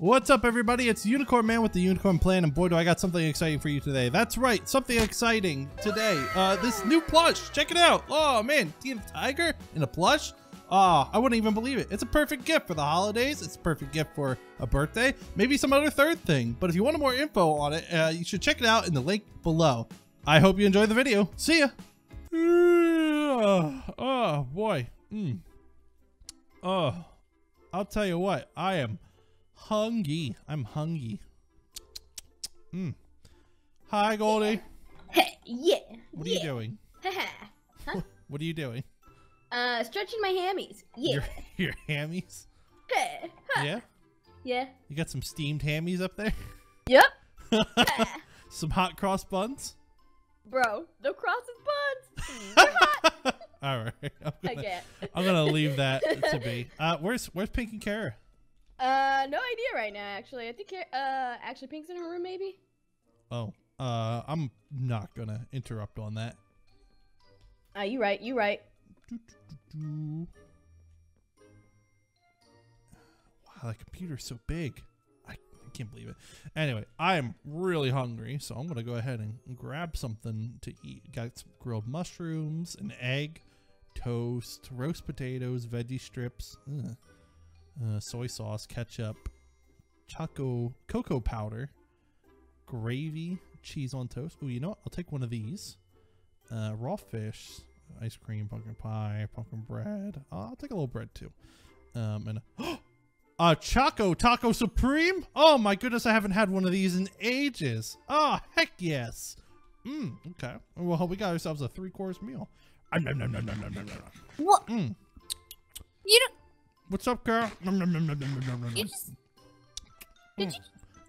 What's up, everybody? It's Unicorn Man with the Unicorn Plan, and boy, do I got something exciting for you today. That's right, something exciting today. Uh, this new plush. Check it out. Oh man, Team Tiger in a plush. Ah, I wouldn't even believe it. It's a perfect gift for the holidays. It's a perfect gift for a birthday, maybe some other third thing. But if you want more info on it, uh, you should check it out in the link below. I hope you enjoy the video. See ya. Oh, oh boy. Mm. Oh, I'll tell you what. I am hungry. I'm hungry. Mm. Hi, Goldy. yeah. yeah. What are yeah. you doing? huh? What are you doing? Uh, stretching my hammies. Yeah. Your, your hammies? Yeah? Yeah. You got some steamed hammies up there? Yep. some hot cross buns? Bro, no crosses buns. They're hot. All right. I'm gonna, get. I'm gonna leave that to be. Uh, where's where's Pink and Kara? Uh, no idea right now. Actually, I think uh, actually Pink's in her room. Maybe. Oh, uh, I'm not gonna interrupt on that. Uh, you right. You right. Wow, that computer's so big. I, I can't believe it. Anyway, I am really hungry, so I'm gonna go ahead and grab something to eat. Got some grilled mushrooms, an egg, toast, roast potatoes, veggie strips, ugh, uh, soy sauce, ketchup, choco cocoa powder, gravy, cheese on toast. Oh, you know what? I'll take one of these. Uh, raw fish, ice cream, pumpkin pie, pumpkin bread. Uh, I'll take a little bread too. Um, and a Choco Taco Supreme. Oh my goodness, I haven't had one of these in ages. Oh heck yes. Mm, okay. Well, we got ourselves a three course meal. Nom, nom, nom, nom, nom, nom, nom. What? Mm. You don't. What's up, girl? You just. Hmm. Did you?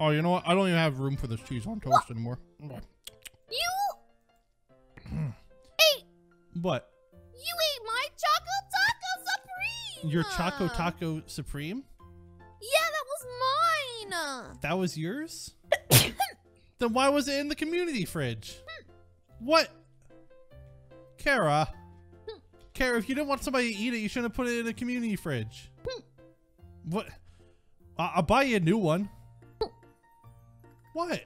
Oh, you know what? I don't even have room for this cheese on toast anymore. You. Hmm. What? You ate my Choco Taco Supreme. Your Choco Taco Supreme? Yeah, that was mine. That was yours? then why was it in the community fridge? Hmm. What? Kara. Kara, if you didn't want somebody to eat it, you shouldn't have put it in a community fridge. What? I- I'll buy you a new one. What?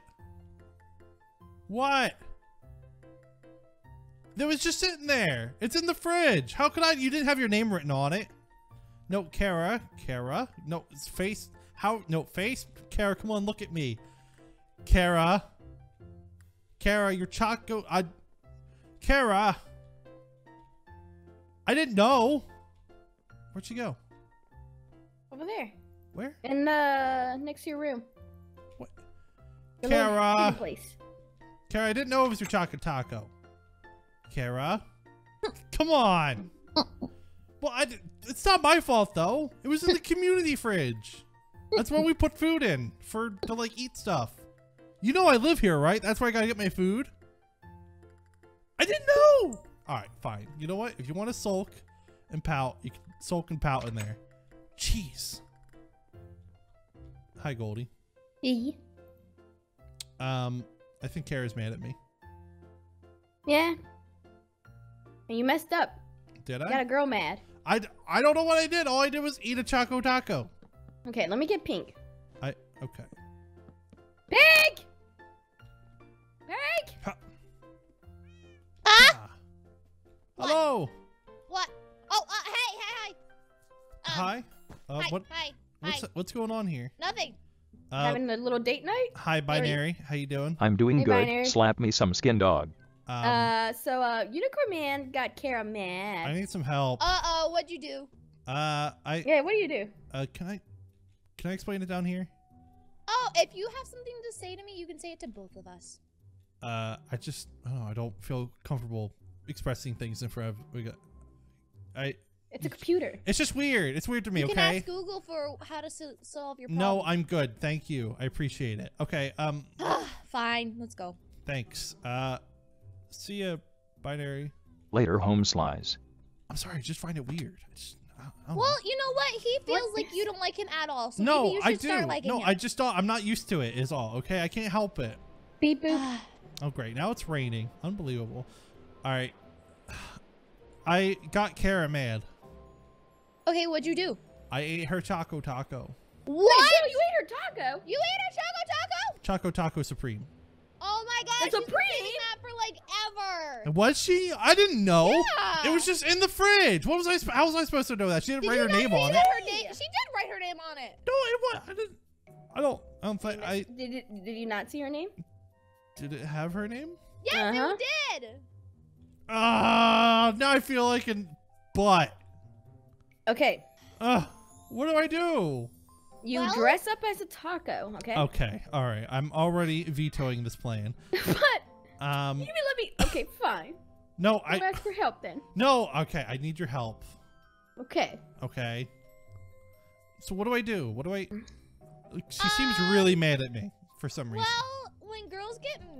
What? That was just sitting there. It's in the fridge. How could I? You didn't have your name written on it. No, Kara. Kara. No, it's face. How? No, face. Kara, come on, look at me. Kara. Kara, your choco. I. Kara. I didn't know. Where'd she go? Over there. Where? In uh, next to your room. What? Your Kara. Place. Kara, I didn't know it was your choco taco. Kara. Come on. Well, I, it's not my fault though. It was in the community fridge. That's where we put food in for to like eat stuff. You know I live here, right? That's where I gotta get my food. I didn't know. All right, fine. You know what? If you want to sulk and pout, you can sulk and pout in there. Jeez. Hi, Goldy. Yeah. Um, I think Kara's mad at me. Yeah. And you messed up. Did You I? got a girl mad. I, I don't know what I did. All I did was eat a Choco Taco. Okay, let me get pink. I okay. Pink! Hello. What? Oh, uh, hey, hey, hi. Um, Hi. Uh, Hi. what Hi. what's hi. what's going on here? Nothing. Uh, Having a little date night? hi, binary. How you doing? I'm doing Hey, good. Binary. Slap me some skin dog. Um, uh, so, uh, Unicorn Man got Kara I need some help. Uh oh, what'd you do? Uh, I yeah, what do you do? uh, can I can I explain it down here? Oh, if you have something to say to me, you can say it to both of us. Uh, I just I don't know. I don't feel comfortable expressing things in front of we got. I. It's a computer. It's just weird. It's weird to me. you can okay. ask Google for how to so- solve your problem. No. I'm good. Thank you. I appreciate it. Okay. Um. Fine, let's go. Thanks. Uh. See ya, binary. Later, home slice. I'm sorry. I just find it weird. I just, I, I don't Well, you know what? He feels like you don't like him at all. So know. maybe no, you I should do. start liking No, him. I just don't. I'm not used to it. Is all. Okay. I can't help it. Beep boop. Oh, great. Now it's raining. Unbelievable. All right. I got Kara mad. okay, what'd you do? I ate her Choco Taco. What? Wait, you ate her taco. You ate a choco taco? Choco Taco Supreme. Oh my god, A she's been Supreme? eating that for like ever. Was she? I didn't know. Yeah. It was just in the fridge. What was I? How was I supposed to know that? She didn't Did write her not name see on that it. Her name, she did write her name on it. No, it was. I didn't. I don't. I don't think I Did it, Did you not see her name? did. It have her name. Yes, Uh-huh. it did. Ah, now I feel like an butt. Okay. Ugh, what do I do? You Well- dress up as a taco. Okay. Okay, all right. I'm already vetoing this plan. but Um, you can let me. Okay, fine. no, I'll I ask for help then. no. Okay, I need your help. Okay. Okay. So what do I do? What do I? She seems really mad at me for some reason. Well, when girls get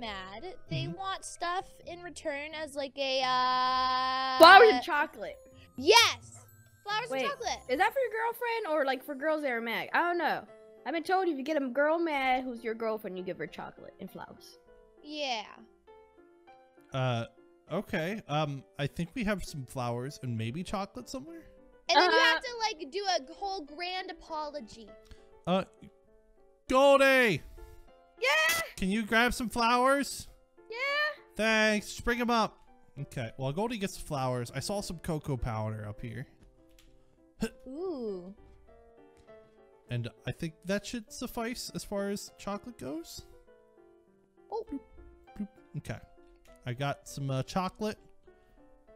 mad, they Mhm. want stuff in return as like a uh Flowers and chocolate. Yes. Flowers Wait. and chocolate. Is that for your girlfriend or like for girls that are mad? I don't know. I've been told if you get a girl mad who's your girlfriend, you give her chocolate and flowers. Yeah. Uh, okay. Um, I think we have some flowers and maybe chocolate somewhere. And then you Uh, have to like do a whole grand apology. Uh, Goldy, Yeah. Can you grab some flowers? Yeah. Thanks. Just bring them up. Okay. While Goldy gets the flowers, I saw some cocoa powder up here, Ooh. and I think that should suffice as far as chocolate goes. Oh. Okay. I got some uh, chocolate.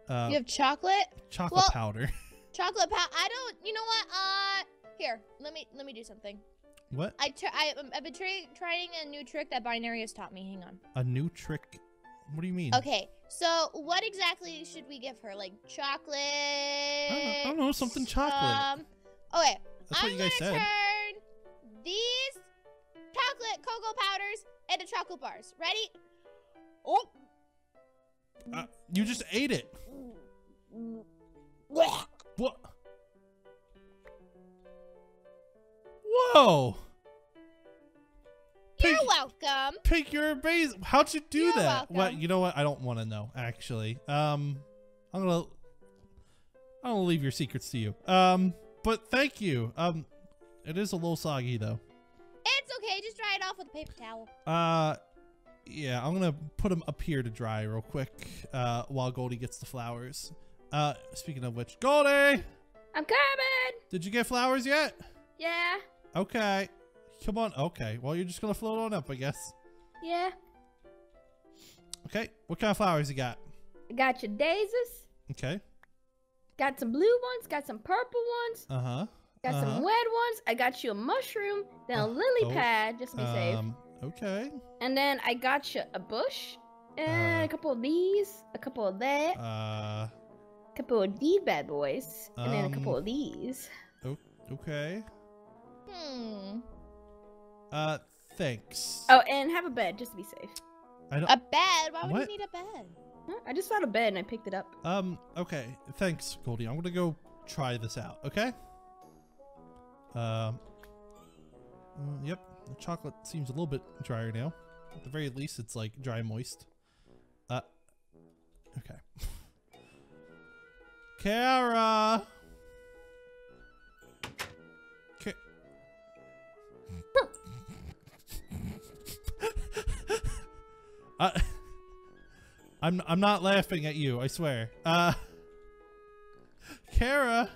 Uh, you have chocolate? chocolate well- powder. Chocolate pow I don't you know what? Uh here, let me let me do something. What? I tr- I um, I've been trying a new trick that Binary has taught me. Hang on. A new trick? What do you mean? Okay, so what exactly should we give her? Like chocolate? I don't know, I don't know, something chocolate. Um, okay, That's I'm you guys gonna said. turn these chocolate cocoa powders into chocolate bars. Ready? Oh. Uh, you just ate it. What? Whoa! You're Pig, welcome. pig, your base. How'd you do You're that? What? You know what? I don't want to know. Actually, um, I'm gonna, I'm gonna leave your secrets to you. Um, but thank you. Um, it is a little soggy though. It's okay. Just dry it off with a paper towel. Uh, yeah, I'm gonna put them up here to dry real quick. Uh, while Goldy gets the flowers. Uh, speaking of which, Goldy, I'm coming. did you get flowers yet? Yeah. Okay. Come on. Okay. Well, you're just gonna float on up, I guess. Yeah. Okay. What kind of flowers you got? I got your daisies. Okay. Got some blue ones. Got some purple ones. Uh huh. Got Uh-huh. some red ones. I got you a mushroom. Then a Uh, lily oh, pad, just to be safe. Um. Okay. And then I got you a bush. And Uh. a couple of these. A couple of that. Uh. A couple of these bad boys. And then a couple Um, of these. Okay. Hmm. Uh. Thanks. Oh, and have a bed, just to be safe. I don't. A bed? Why would What? you need a bed? I just found a bed and I picked it up. Um. Okay. Thanks, Goldy. I'm gonna go try this out. Okay. Um. mm, yep. The chocolate seems a little bit drier now. At the very least, it's like dry moist. Uh. Okay. Kara. I, I'm I'm not laughing at you. I swear. Uh, Kara.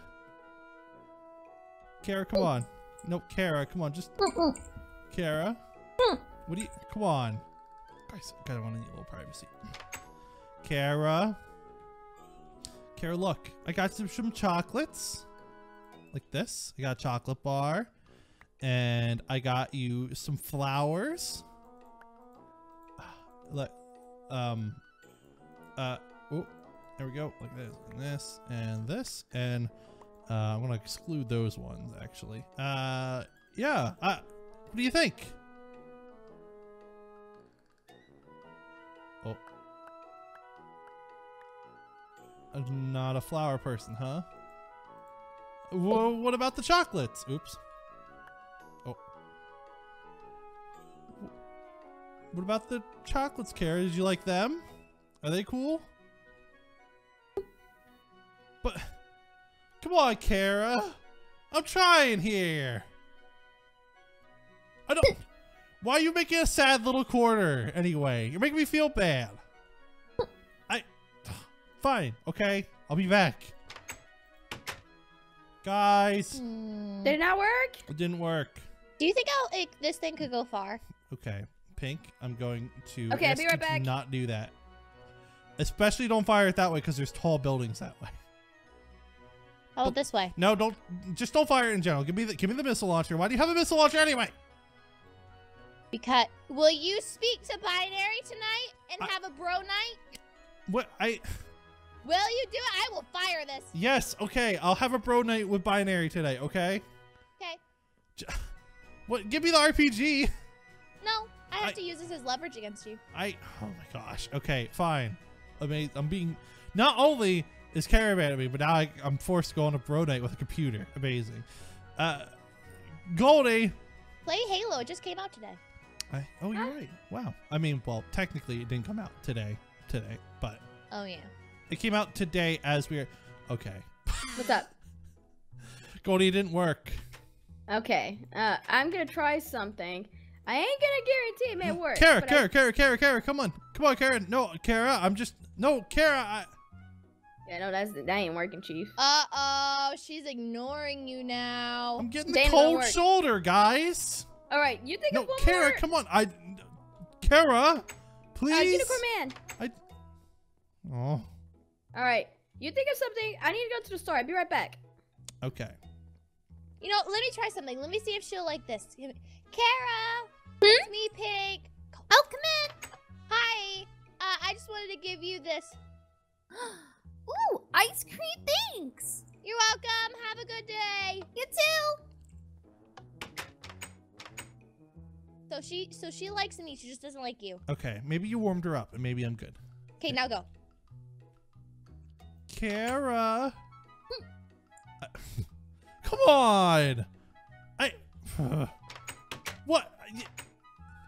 Kara, come on. No, Kara, come on. Just Kara. What do you? Come on. Guys, I gotta want a little privacy. Kara. Kara, look. I got some, some chocolates. Like this. I got a chocolate bar. And I got you some flowers. Look. Um. Uh. Oh. There we go. Like this. And this. And this. And uh, I'm gonna exclude those ones actually. Uh. Yeah. Uh, what do you think? Oh. Uh, Not a flower person, huh? Well, what about the chocolates? Oops. What about the chocolates, Kara? Did you like them? Are they cool? But come on, Kara. I'm trying here. I don't Why are you making a sad little corner anyway? You're making me feel bad. I. Fine. Okay. I'll be back. Guys, Hmm. Did it not work? it didn't work. Do you think I'll, like, this thing could go far? Okay. Pink, I'm going to Okay, I'll be right back. not do that. Especially don't fire it that way because there's tall buildings that way. Oh, this way. No, don't. Just don't fire it in general. Give me the give me the missile launcher. Why do you have a missile launcher anyway? Because will you speak to Binary tonight and I- have a bro night? What I? Will you do it? I will fire this. Yes. Okay. I'll have a bro night with binary today. Okay. Okay. What? Give me the RPG. No, I have I- to use this as leverage against you. I. Oh my gosh. Okay. Fine. Amazing. I'm being. Not only is Caravan at me, but now I, I'm forced to go on a bro night with a computer. Amazing. Uh, Goldy. Play Halo. It just came out today. I, oh, you're right. Wow. I mean, well, technically it didn't come out today. Today, but Oh yeah. it came out today as we're. Okay. What's up? Goldy it didn't work. Okay. Uh, I'm gonna try something. I ain't gonna guarantee it may work. Kara, but I- Kara, Kara, Kara, Kara, come on. Come on, Kara. No, Kara, I'm just. No, Kara, I. Yeah, no, that's that ain't working, Chief. Uh oh, she's ignoring you now. I'm getting Damn, the cold shoulder, guys. All right, you think No, of one Kara, more. come on. I. Kara, please. Uh, please. Unicorn Man. I... Oh, All right, you think of something. I need to go to the store. I'll be right back. okay. You know, let me try something. Let me see if she'll like this. Give me- Kara, it's me, Pink. Oh, come in. Hi. Uh, I just wanted to give you this. Ooh, ice cream, thanks. You're welcome. Have a good day. You too. So she, so she likes me. She just doesn't like you. Okay, maybe you warmed her up, and maybe I'm good. Okay, now go. Kara. I- Come on. I.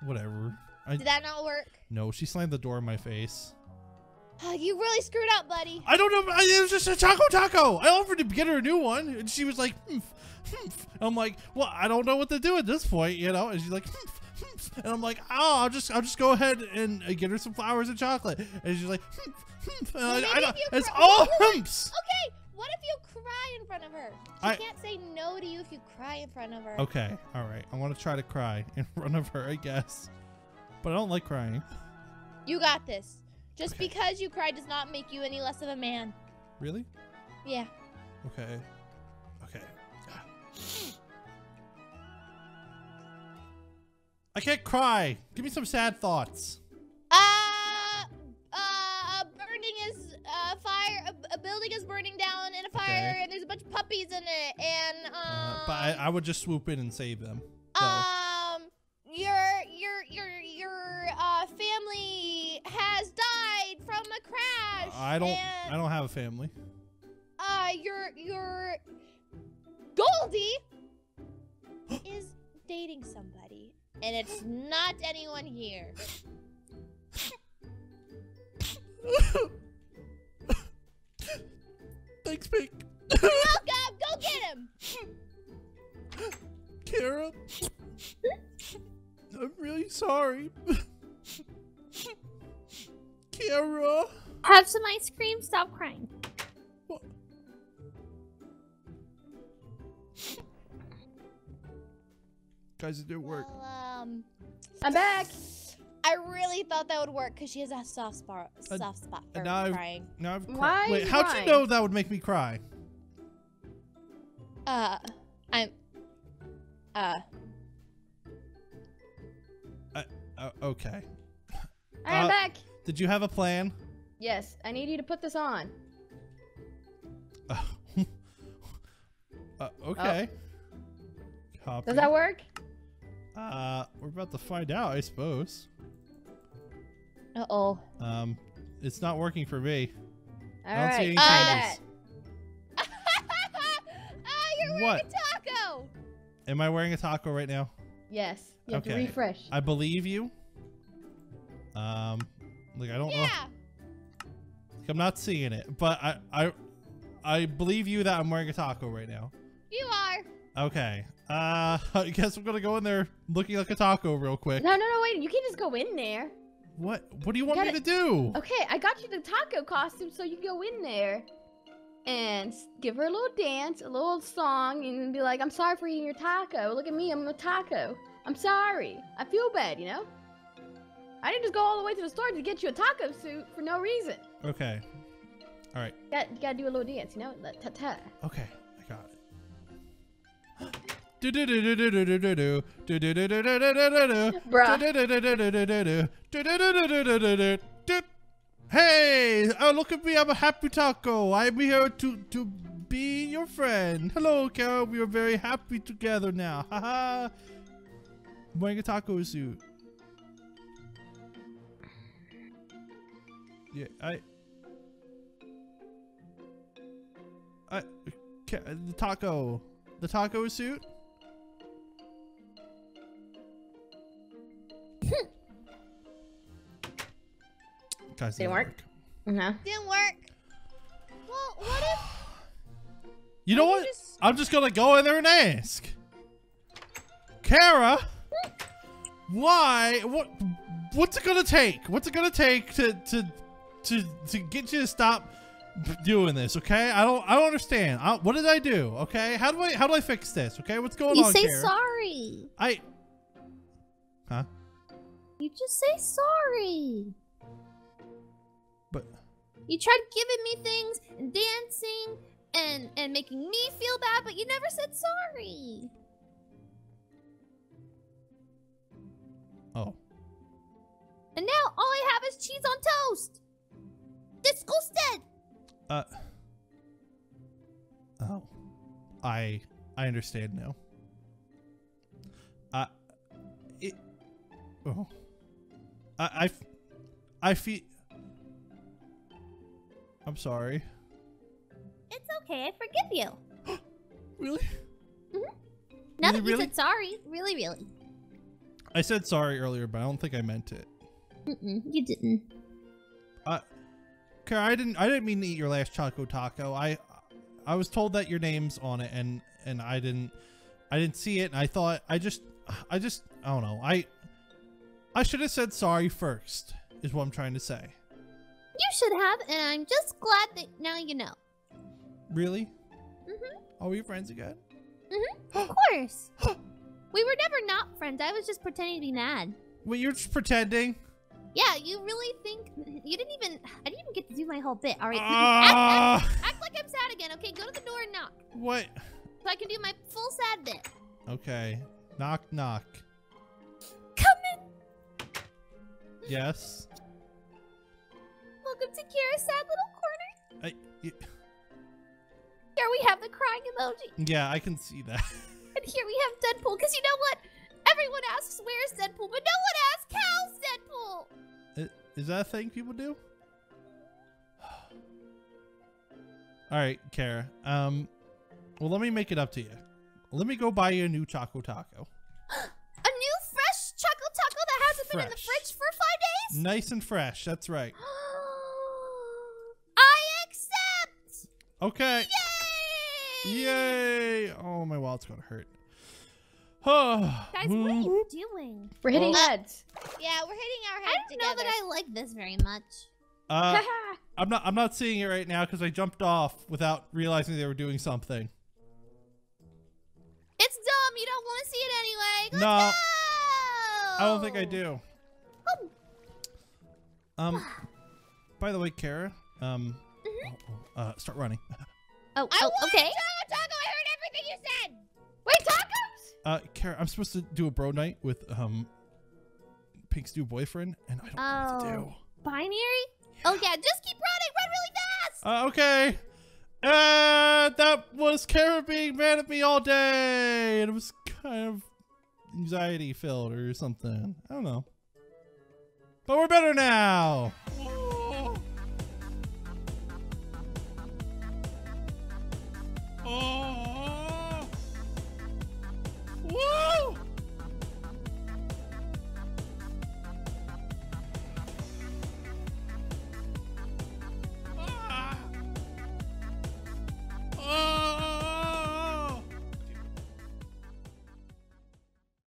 Whatever. I Did that not work? no. She slammed the door in my face. Oh, you really screwed up, buddy. I don't know. I, it was just a taco taco. I offered to get her a new one, and she was like, "Humph, humph." I'm like, well, I don't know what to do at this point, you know. And she's like, "Humph, humph." and I'm like, oh, I'll just, I'll just go ahead and uh, get her some flowers and chocolate. And she's like, "Humph, humph." and I, Maybe I if it's all humps. Okay, what if you cry in front of her? She I- can't say no to you if you cry in front of her. Okay, all right. I want to try to cry in front of her, I guess, but I don't like crying. You got this. Just Okay. because you cry does not make you any less of a man. Really? Yeah. Okay. Okay. I can't cry. Give me some sad thoughts. Uh, uh, burning is uh fire. A, a building is burning down puppies in it, and um. Uh, but I, I would just swoop in and save them. So. Um, your your your your uh family has died from a crash. I don't. I don't have a family. Uh, your your Goldy is dating somebody, and it's not anyone here. Thanks, Pink. Welcome, go get him. Kara. I'm really sorry. Kara. Have some ice cream. Stop crying. What? Guys, it didn't work. Well, um, I'm back. I really thought that would work because she has a soft spot, soft spot for and now I've- Now I've cried. Why Wait, how'd you know that would make me cry? Uh, I'm. Uh, Uh, okay. I'm Uh, back. Did you have a plan? Yes, I need you to put this on. Uh, uh, okay. Copy. Does that work? Uh, we're about to find out, I suppose. uh oh. Um, it's not working for me. All don't see any try changes. What? a taco. Am I wearing a taco right now? Yes, you have to Okay. refresh. I believe you. Um, like I don't know. Yeah. I'm not seeing it, but I I I believe you that I'm wearing a taco right now. You are. Okay. Uh, I guess I'm gonna go in there looking like a taco real quick. No, no, no, wait. You can't just go in there. What? What do you want me gotta- to do? Okay, I got you the taco costume so you can go in there and give her a little dance, a little song, and be like, I'm sorry for eating your taco. Look at me, I'm a taco. I'm sorry. I feel bad, you know? I didn't just go all the way to the store to get you a taco suit for no reason. Okay. All right. Got, you gotta do a little dance, you know? The ta ta. Okay, I got it. Bruh. Hey! Oh, look at me! I'm a happy taco. I'm here to to be your friend. Hello, Carol. We are very happy together now. Haha. Wearing a taco suit. Yeah, I. I. The taco. The taco suit. Guys, Didn't work? No. Uh-huh. Didn't work. Well, what if You know what? you just- I'm just gonna go in there and ask. Kara, why? What? What's it gonna take? What's it gonna take to to to to get you to stop doing this? Okay, I don't I don't understand. I, what did I do? Okay, how do I how do I fix this? Okay, what's going on? You on, say Kara? sorry. I. Huh? You just say sorry. But You tried giving me things and dancing and and making me feel bad, but you never said sorry. oh, And now all I have is cheese on toast. Disgusted. uh. Oh, I I understand now. I it. Oh, I I I feel. I'm sorry. It's okay. I forgive you. Really? Now Really, that you really? said sorry, really, really. I said sorry earlier, but I don't think I meant it. Mm-mm, you didn't. Uh, Kara, I didn't. I didn't mean to eat your last Choco Taco. I, I was told that your name's on it, and and I didn't. I didn't see it, and I thought I just, I just, I don't know. I, I should have said sorry first. Is what I'm trying to say. You should have, and I'm just glad that now you know. Really? Mhm. Are we friends again? Mhm. Of course. we were never not friends. I was just pretending to be mad. Well, you're just pretending. Yeah, you really think you didn't even? I didn't even get to do my whole bit. All right, act, Ah, act, act like I'm sad again. Okay, go to the door and knock what? so I can do my full sad bit. Okay. Knock, knock. Come in. Yes. Welcome to Kira's sad little corner. I, Here we have the crying emoji, yeah, I can see that. and here we have Deadpool. Cause you know what? Everyone asks where's Deadpool, but no one asks how's Deadpool. Is that a thing people do? All right, Kara. Um, well, let me make it up to you. Let me go buy you a new Choco Taco. A new fresh chocolate taco that hasn't been in the fridge for five days. Nice and fresh. That's right. I accept. Okay. Yay! Yay! Oh, my wallet's gonna hurt. Oh, Guys, what are you doing? We're hitting Oh. heads. Yeah, we're hitting our heads. I heads don't know that I like this very much. uh, I'm not. I'm not seeing it right now because I jumped off without realizing they were doing something. It's dumb. You don't want to see it anyway. Let's No, go! I don't think I do. Oh. Um. By the way, Kara. Um. Oh, oh, uh, start running. Oh, I oh okay. Taco Taco. I heard everything you said. Wait, tacos? Uh, Kara, I'm supposed to do a bro night with um Pink's new boyfriend, and I don't know what to Oh. do. Binary? Oh yeah, just keep running. Run really fast. Uh, okay. Uh, that was Kara being mad at me all day, and it was kind of anxiety filled or something. I don't know. But we're better now. Oh. Woo!